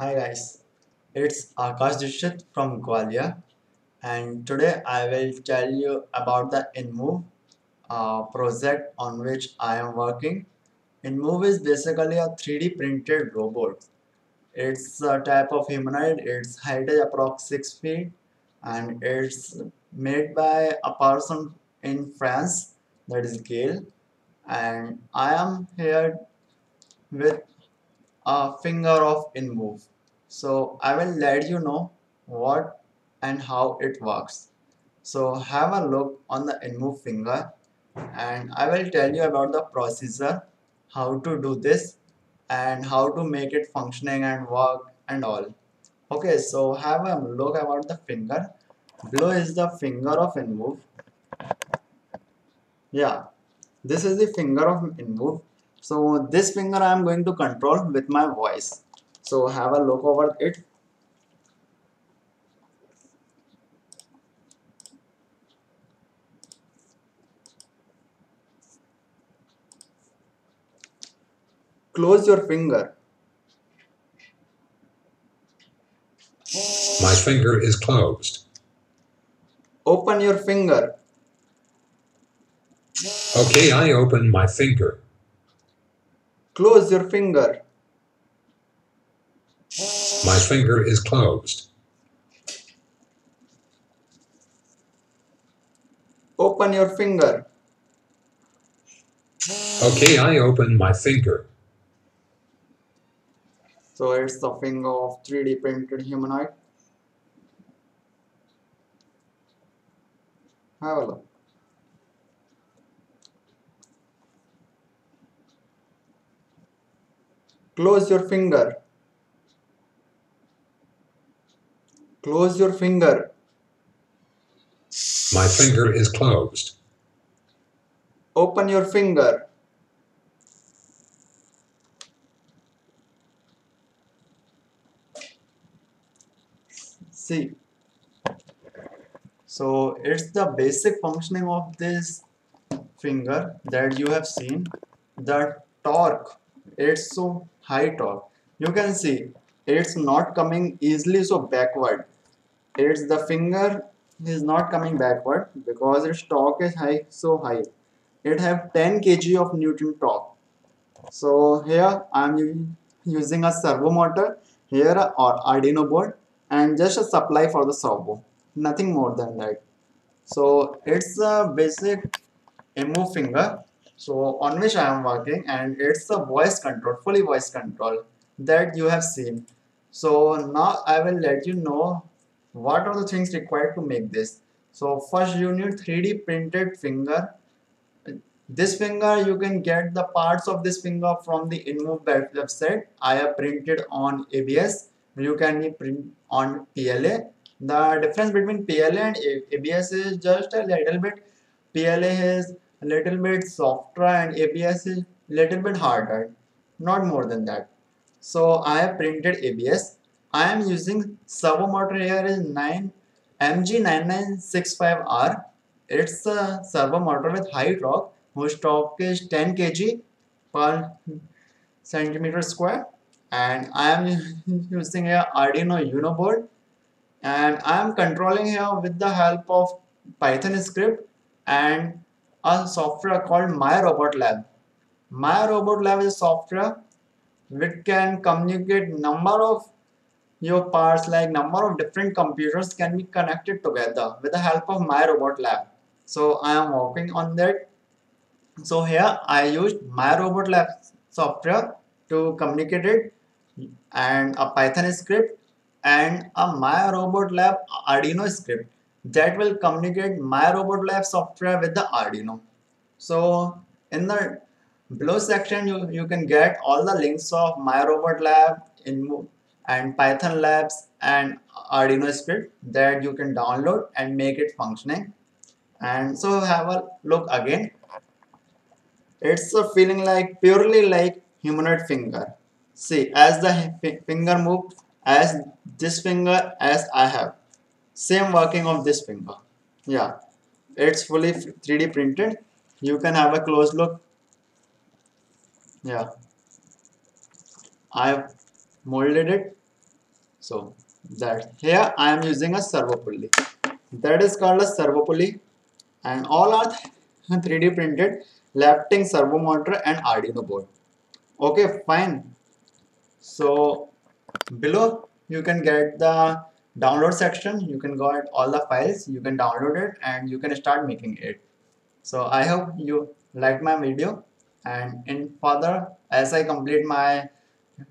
Hi guys, it's Akash Dishit from Gwalior and today I will tell you about the InMoov uh, project on which I am working. InMoov is basically a 3D printed robot. It's a type of humanoid, its height is approx 6 feet and it's made by a person in France that is Gail and I am here with a finger of InMoov. So I will let you know what and how it works. So have a look on the InMoov finger and I will tell you about the procedure, how to do this and how to make it functioning and work and all. Okay, so have a look about the finger. Below is the finger of InMoov. Yeah, this is the finger of InMoov. So this finger I am going to control with my voice. So have a look over it. Close your finger. My finger is closed. Open your finger. Okay, I open my finger. Close your finger. My finger is closed. Open your finger. Okay, I open my finger. So it's the finger of 3D printed humanoid. Have a look. Close your finger. Close your finger. My finger is closed. Open your finger. See. So it's the basic functioning of this finger that you have seen. The torque, it's so high torque. You can see it's not coming easily so backward. It's the finger is not coming backward because its torque is high so high. It have 10 kg of Newton torque. So here I am using a servo motor, here or Arduino board and just a supply for the servo nothing more than that so it's a basic InMoov finger so on which I am working and it's a voice control fully voice control that you have seen. So now I will let you know what are the things required to make this. So first you need 3D printed finger. This finger you can get the parts of this finger from the InMoov website. I have printed on ABS you can print on PLA the difference between PLA and ABS is just a little bit. PLA is a little bit softer and ABS is little bit harder not more than that. So I have printed ABS I am using servo motor here is 9 MG9965R it's a servo motor with high torque whose torque is 10 kg per centimeter square. And I am using a Arduino Uno board. And I am controlling here with the help of Python script and a software called My Robot Lab. My Robot Lab is software which can communicate number of your parts like number of different computers can be connected together with the help of My Robot Lab. So I am working on that. So here I used My Robot Lab software to communicate it and a Python script and a My Robot Lab Arduino script that will communicate My Robot Lab software with the Arduino. So in the below section you, you can get all the links of My Robot Lab in and Python labs and Arduino script that you can download and make it functioning. And so have a look again. It's a feeling like purely like humanoid finger. See as the finger moves as this finger as I have same working of this finger yeah. It's fully 3d printed. You can have a close look. Yeah. I have molded it. So that. Here I am using a servo pulley. That is called a servo pulley. And all are 3D printed. Lifting servo motor and Arduino board. Okay fine. So below you can get the download section you can get all the files you can download it and you can start making it. So I hope you liked my video and in further as I complete my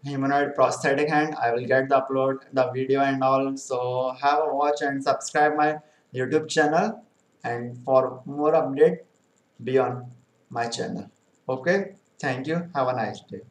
humanoid prosthetic hand I will get the upload the video and all. So have a watch and subscribe my YouTube channel and for more update be on my channel. Okay? Thank you. Have a nice day